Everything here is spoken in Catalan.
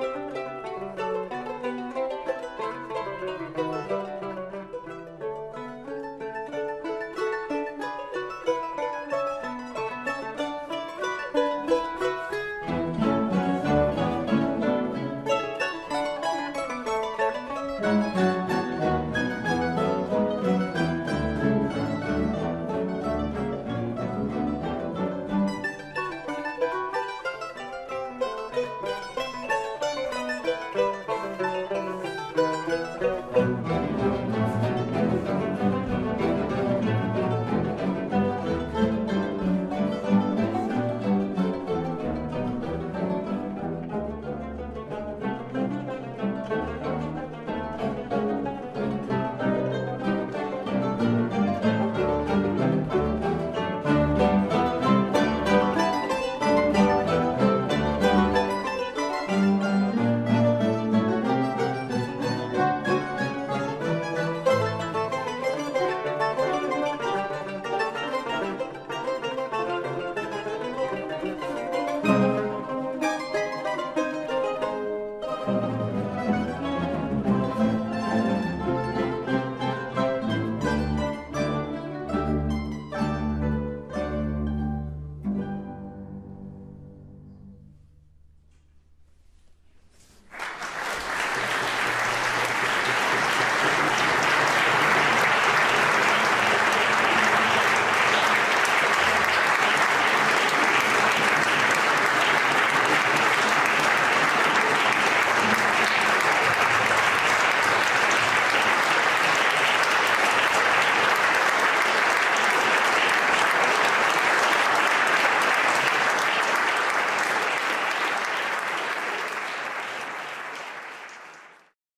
Música